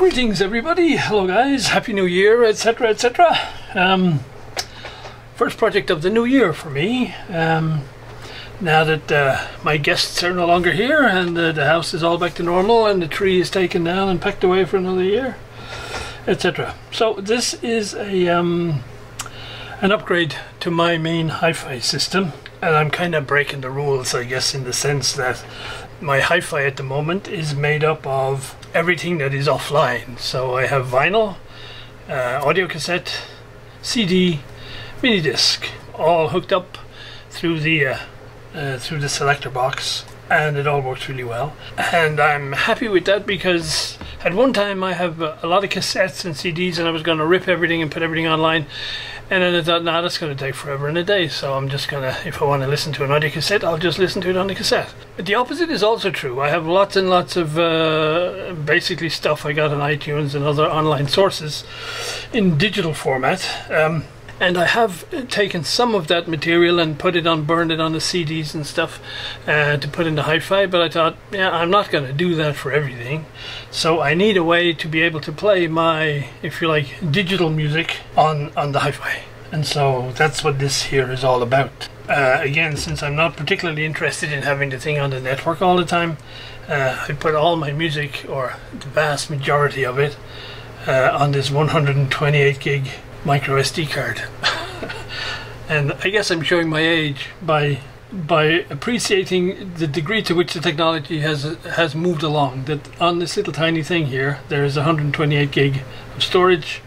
Greetings, everybody. Hello, guys. Happy New Year, etc., etc. Um, first project of the new year for me. Um, now that uh, my guests are no longer here and uh, the house is all back to normal and the tree is taken down and packed away for another year, etc. So this is a um, an upgrade to my main hi-fi system, and I'm kind of breaking the rules, I guess, in the sense that my hi-fi at the moment is made up of everything that is offline. So I have vinyl, uh, audio cassette, CD, mini disc, all hooked up through the uh, uh, through the selector box, and it all works really well. And I'm happy with that because at one time I have a lot of cassettes and CDs, and I was going to rip everything and put everything online. And then I thought, no, that's going to take forever and a day. So I'm just going to, if I want to listen to an audio cassette, I'll just listen to it on the cassette. But the opposite is also true. I have lots and lots of uh, basically stuff I got on iTunes and other online sources in digital format. Um, and I have taken some of that material and put it on, burned it on the CDs and stuff uh, to put into hi-fi. But I thought, yeah, I'm not going to do that for everything. So I need a way to be able to play my, if you like, digital music on on the hi-fi. And so that's what this here is all about. Uh, again, since I'm not particularly interested in having the thing on the network all the time, uh, I put all my music, or the vast majority of it, uh, on this 128 gig micro SD card. and I guess I'm showing my age by by appreciating the degree to which the technology has has moved along. That on this little tiny thing here, there is 128 gig of storage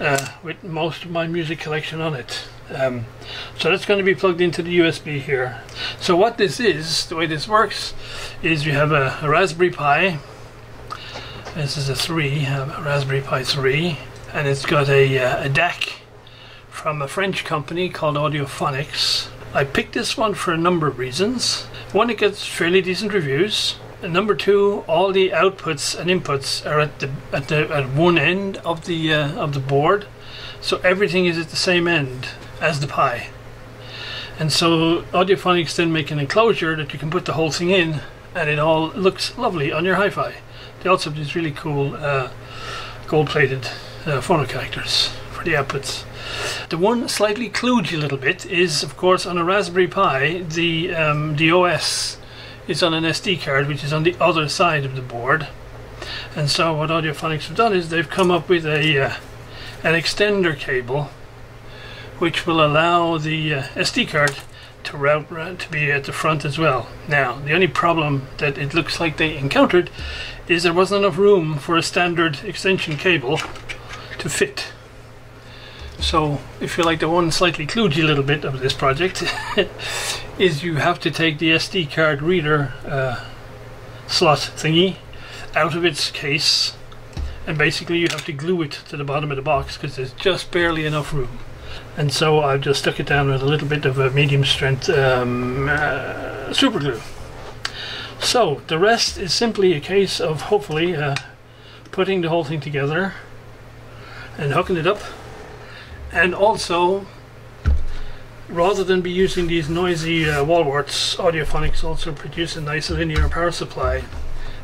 uh, with most of my music collection on it. Um, so that's going to be plugged into the USB here. So what this is, the way this works, is you have a, a Raspberry Pi. This is a 3, a Raspberry Pi 3 and it's got a, uh, a DAC from a French company called Audiophonics. I picked this one for a number of reasons. One, it gets fairly decent reviews. And number two, all the outputs and inputs are at the at the at one end of the uh, of the board, so everything is at the same end as the Pi. And so Audiophonics then make an enclosure that you can put the whole thing in, and it all looks lovely on your hi-fi. They also have these really cool uh, gold-plated uh, phono connectors for the outputs. The one slightly kludgy a little bit is, of course, on a Raspberry Pi, the um, the OS is on an SD card, which is on the other side of the board. And so, what Audiophonics have done is they've come up with a uh, an extender cable, which will allow the uh, SD card to route to be at the front as well. Now, the only problem that it looks like they encountered is there wasn't enough room for a standard extension cable to fit. So, if you like the one slightly kludgy little bit of this project, is you have to take the SD card reader uh, slot thingy out of its case, and basically you have to glue it to the bottom of the box because there's just barely enough room. And so I've just stuck it down with a little bit of a medium strength um, uh, super glue. So the rest is simply a case of hopefully uh, putting the whole thing together and hooking it up. And also rather than be using these noisy uh, wall warts Audiophonics also produce a nice linear power supply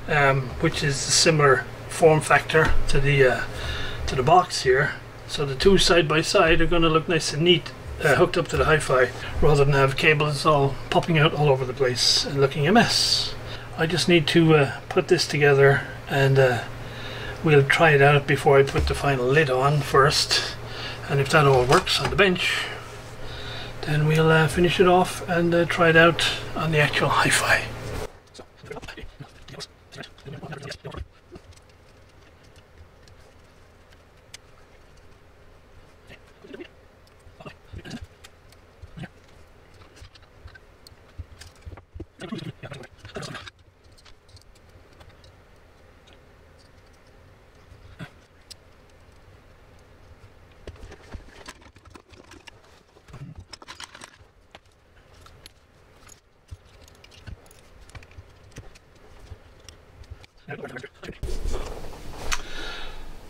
um, which is a similar form factor to the uh, to the box here. So the two side by side are going to look nice and neat uh, hooked up to the hi-fi rather than have cables all popping out all over the place and looking a mess. I just need to uh, put this together and uh, we'll try it out before I put the final lid on first and if that all works on the bench then we'll uh, finish it off and uh, try it out on the actual hi-fi.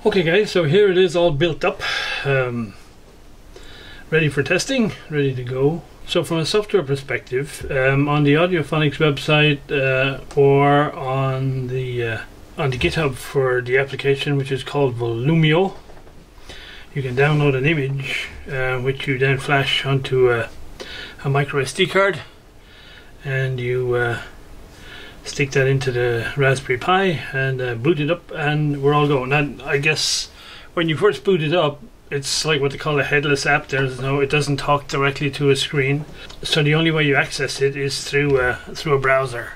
Okay guys, so here it is all built up, um, ready for testing, ready to go. So from a software perspective, um, on the Audiophonics website uh, or on the uh, on the GitHub for the application which is called Volumio. You can download an image uh, which you then flash onto a, a micro SD card and you uh, stick that into the Raspberry Pi and uh, boot it up and we're all going. And I guess when you first boot it up it's like what they call a headless app. There's no, it doesn't talk directly to a screen. So the only way you access it is through a, through a browser.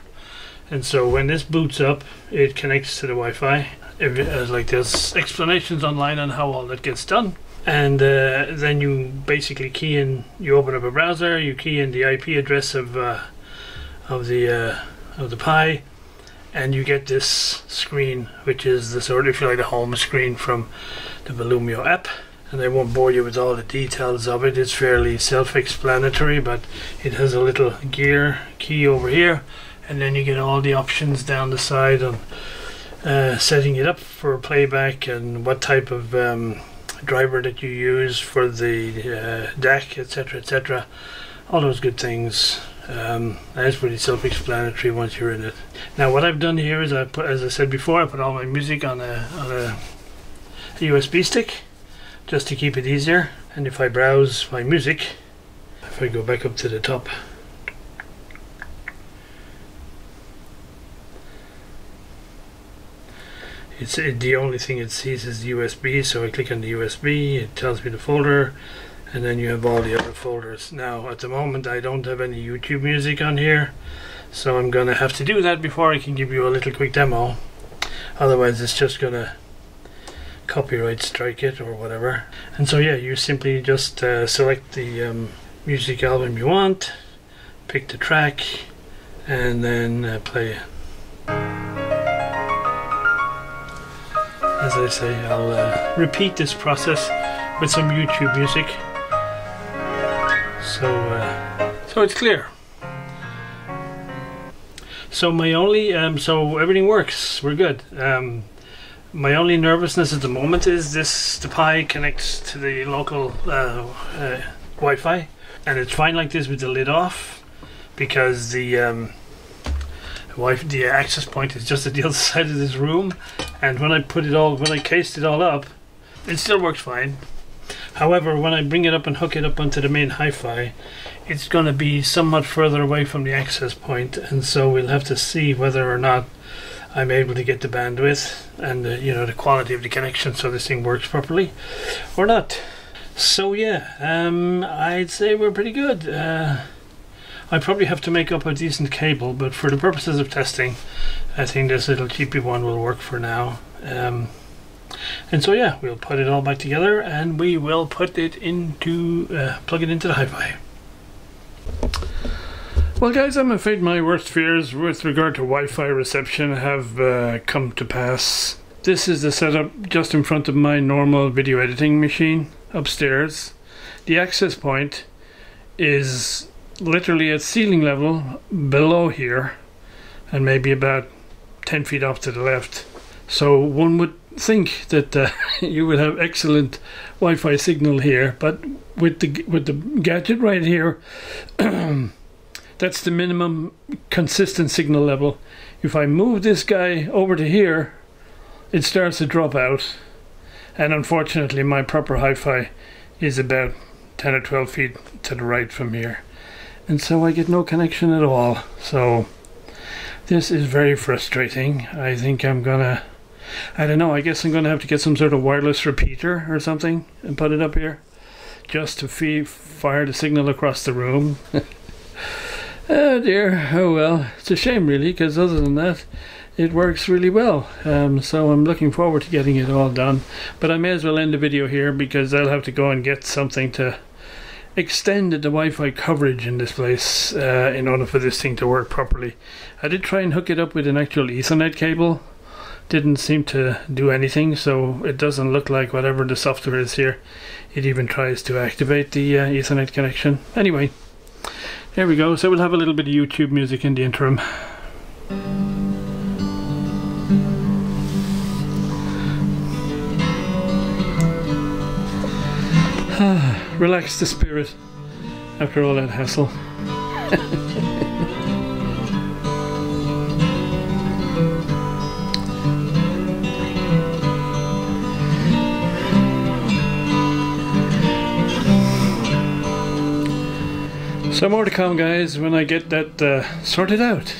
And so when this boots up, it connects to the Wi-Fi. If, uh, like there's explanations online on how all that gets done. And uh, then you basically key in, you open up a browser, you key in the IP address of uh, of the uh, of the Pi, and you get this screen, which is the sort of if you like the home screen from the Volumio app and I won't bore you with all the details of it. It's fairly self-explanatory, but it has a little gear key over here, and then you get all the options down the side on uh, setting it up for playback and what type of um, driver that you use for the uh, DAC, etc., etc. All those good things. Um, that's pretty self-explanatory once you're in it. Now, what I've done here is I put, as I said before, I put all my music on a on a, a USB stick just to keep it easier. And if I browse my music if I go back up to the top it's it, the only thing it sees is USB so I click on the USB it tells me the folder and then you have all the other folders now at the moment I don't have any YouTube music on here so I'm gonna have to do that before I can give you a little quick demo otherwise it's just gonna copyright strike it or whatever. And so yeah, you simply just uh, select the um, music album you want, pick the track, and then uh, play it. As I say, I'll uh, repeat this process with some YouTube music. So, uh, so it's clear. So my only, um, so everything works. We're good. Um, my only nervousness at the moment is this the Pi connects to the local uh, uh, Wi-Fi, and it's fine like this with the lid off because the um, Wi the access point is just at the other side of this room, and when I put it all when I cased it all up, it still works fine. However, when I bring it up and hook it up onto the main hi-fi, it's going to be somewhat further away from the access point, and so we'll have to see whether or not I'm able to get the bandwidth and the, you know the quality of the connection so this thing works properly or not. So yeah, um, I'd say we're pretty good. Uh, I probably have to make up a decent cable, but for the purposes of testing, I think this little cheapy one will work for now. Um, and so yeah, we'll put it all back together and we will put it into, uh, plug it into the hi-fi. Well, guys, I'm afraid my worst fears with regard to Wi Fi reception have uh, come to pass. This is the setup just in front of my normal video editing machine upstairs. The access point is literally at ceiling level below here and maybe about 10 feet off to the left. So one would think that uh, you would have excellent Wi-Fi signal here, but with the with the gadget right here, That's the minimum consistent signal level. If I move this guy over to here, it starts to drop out. And unfortunately, my proper hi-fi is about 10 or 12 feet to the right from here. And so I get no connection at all. So this is very frustrating. I think I'm gonna, I don't know, I guess I'm gonna have to get some sort of wireless repeater or something and put it up here just to feed, fire the signal across the room. Oh dear, oh well, it's a shame really, because other than that, it works really well. Um, so I'm looking forward to getting it all done. But I may as well end the video here because I'll have to go and get something to extend the Wi-Fi coverage in this place uh, in order for this thing to work properly. I did try and hook it up with an actual Ethernet cable. Didn't seem to do anything, so it doesn't look like whatever the software is here. It even tries to activate the uh, Ethernet connection. Anyway. There we go, so we'll have a little bit of YouTube music in the interim. Relax the spirit after all that hassle. So more to come, guys, when I get that uh, sorted out.